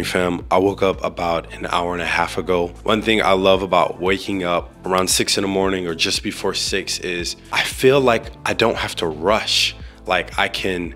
morning, fam. I woke up about an hour and a half ago. One thing I love about waking up around six in the morning or just before six is I feel like I don't have to rush. Like I can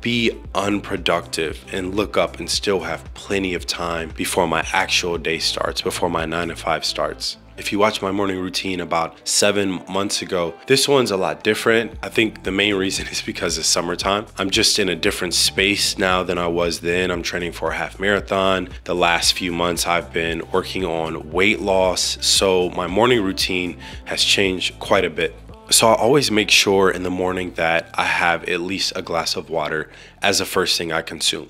be unproductive and look up and still have plenty of time before my actual day starts, before my nine to five starts. If you watch my morning routine about seven months ago, this one's a lot different. I think the main reason is because it's summertime. I'm just in a different space now than I was then. I'm training for a half marathon. The last few months I've been working on weight loss. So my morning routine has changed quite a bit. So I always make sure in the morning that I have at least a glass of water as the first thing I consume.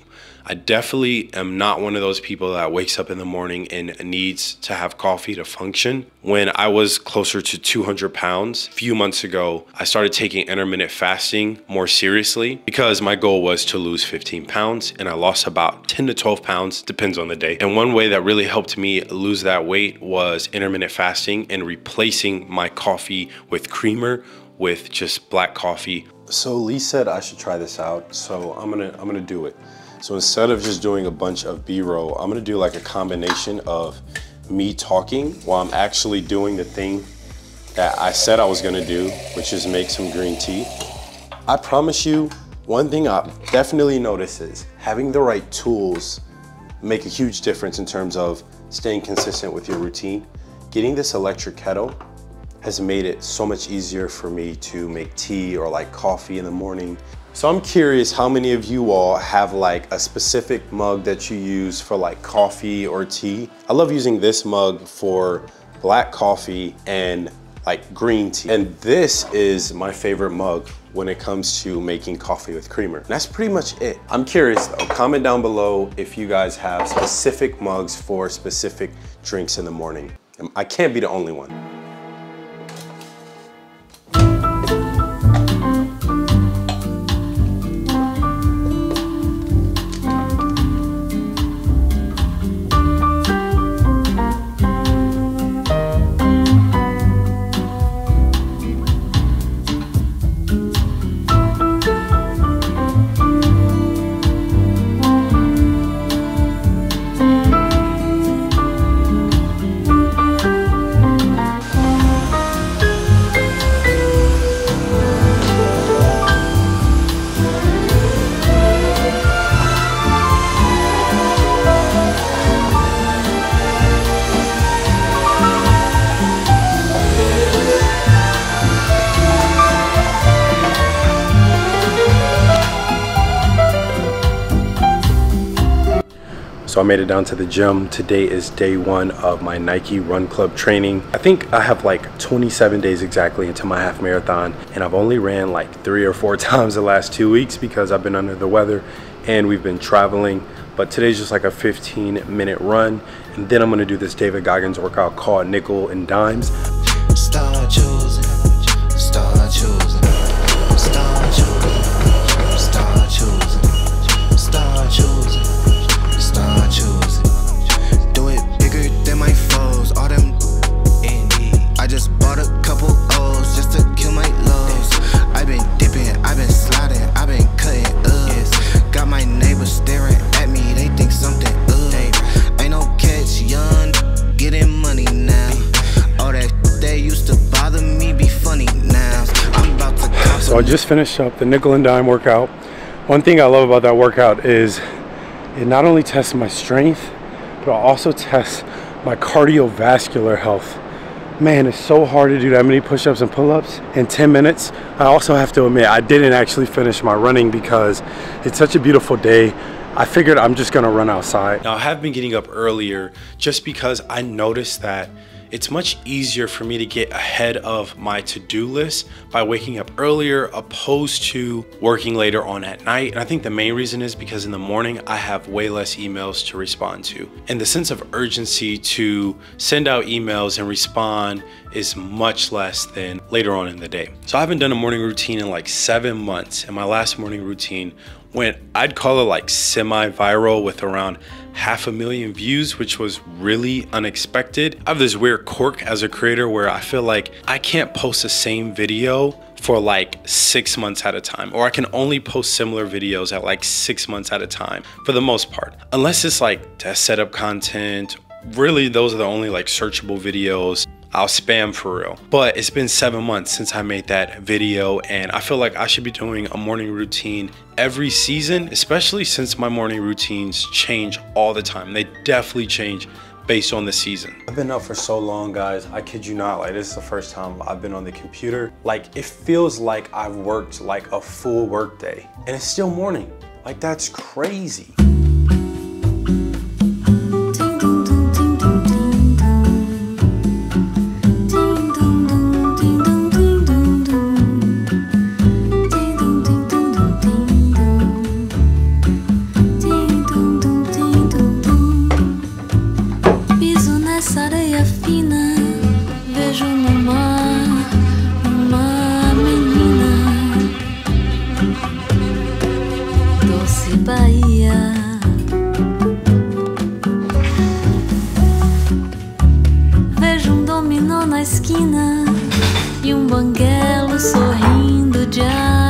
I definitely am not one of those people that wakes up in the morning and needs to have coffee to function. When I was closer to 200 pounds, a few months ago, I started taking intermittent fasting more seriously because my goal was to lose 15 pounds and I lost about 10 to 12 pounds, depends on the day. And one way that really helped me lose that weight was intermittent fasting and replacing my coffee with creamer with just black coffee. So Lee said I should try this out, so I'm gonna I'm gonna do it. So instead of just doing a bunch of B-roll, I'm gonna do like a combination of me talking while I'm actually doing the thing that I said I was gonna do, which is make some green tea. I promise you, one thing I definitely notice is having the right tools make a huge difference in terms of staying consistent with your routine. Getting this electric kettle has made it so much easier for me to make tea or like coffee in the morning so I'm curious how many of you all have like a specific mug that you use for like coffee or tea. I love using this mug for black coffee and like green tea. And this is my favorite mug when it comes to making coffee with creamer. And that's pretty much it. I'm curious though, comment down below if you guys have specific mugs for specific drinks in the morning. I can't be the only one. So I made it down to the gym. Today is day one of my Nike Run Club training. I think I have like 27 days exactly into my half marathon and I've only ran like three or four times the last two weeks because I've been under the weather and we've been traveling. But today's just like a 15 minute run. And then I'm gonna do this David Goggins workout called Nickel and Dimes. I just finished up the nickel and dime workout. One thing I love about that workout is it not only tests my strength, but it also tests my cardiovascular health. Man, it's so hard to do that many push-ups and pull-ups in 10 minutes. I also have to admit, I didn't actually finish my running because it's such a beautiful day. I figured I'm just gonna run outside. Now I have been getting up earlier just because I noticed that it's much easier for me to get ahead of my to-do list by waking up earlier opposed to working later on at night. And I think the main reason is because in the morning I have way less emails to respond to. And the sense of urgency to send out emails and respond is much less than later on in the day. So I haven't done a morning routine in like seven months and my last morning routine went, I'd call it like semi viral with around half a million views, which was really unexpected. I have this weird quirk as a creator where I feel like I can't post the same video for like six months at a time, or I can only post similar videos at like six months at a time for the most part, unless it's like desk setup content. Really, those are the only like searchable videos. I'll spam for real. But it's been seven months since I made that video and I feel like I should be doing a morning routine every season, especially since my morning routines change all the time. They definitely change based on the season. I've been up for so long, guys. I kid you not, like this is the first time I've been on the computer. Like it feels like I've worked like a full workday and it's still morning. Like that's crazy. nessa areia fina, vejo no mar uma menina. Doce Bahia. Vejo um dominó na esquina e um banguelo sorrindo de ar.